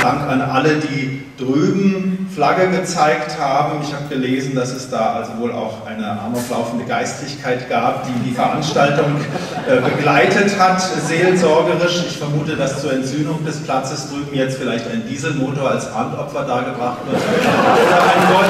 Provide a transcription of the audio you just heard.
Dank an alle, die drüben Flagge gezeigt haben. Ich habe gelesen, dass es da also wohl auch eine amoklaufende Geistlichkeit gab, die die Veranstaltung äh, begleitet hat, seelsorgerisch. Ich vermute, dass zur Entsühnung des Platzes drüben jetzt vielleicht ein Dieselmotor als Brandopfer dargebracht wird oder ein Gold